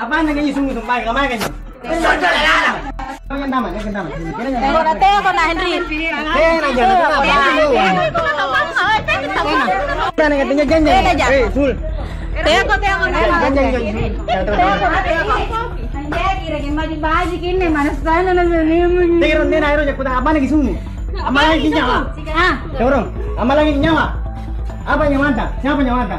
Apaan sungguh sumpah katanya baji kini, ayo jak puta apa lagi sungguh. Ama lagi nyawa. Ah. Ama lagi nyawa. Apa yang manta? Siapa yang manta?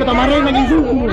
Kita marin naging suko.